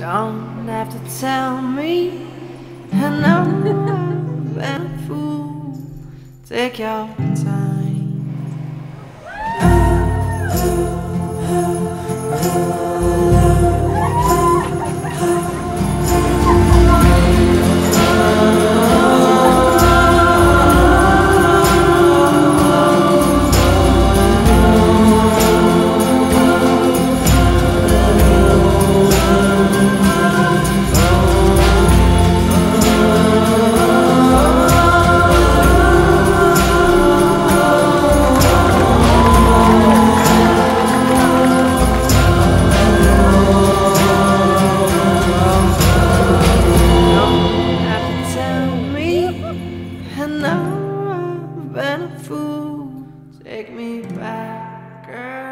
don't have to tell me. I know I've been a fool. Take your time. And now I've been a fool. Take me back, girl.